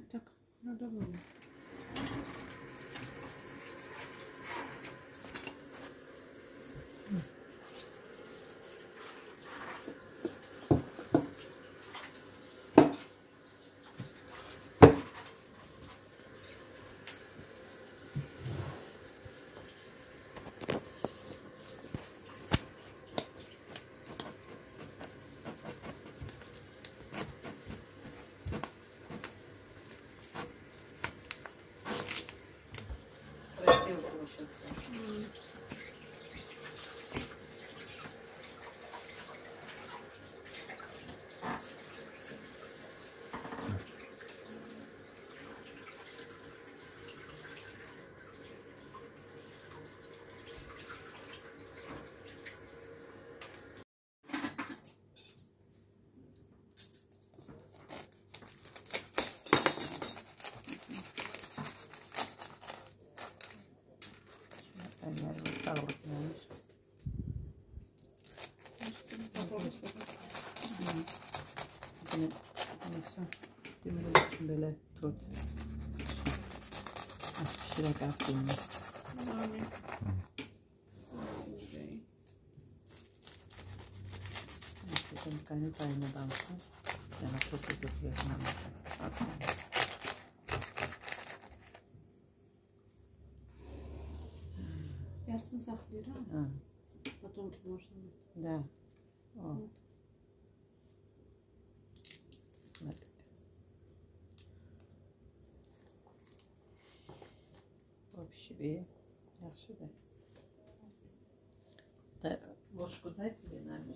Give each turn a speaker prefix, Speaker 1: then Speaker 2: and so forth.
Speaker 1: так ну,
Speaker 2: надо было.
Speaker 3: Ellerine sağlık demiş. Bunu neyse. Demir olsun böyle tut. Şuraya kaptım.
Speaker 1: Mami. Yarısını saklayır ha.
Speaker 3: Ha.
Speaker 1: Потом можно.
Speaker 3: Да. О. Вот. Вообще, yaxshi da. Da, ложку дайте тебе, Надя.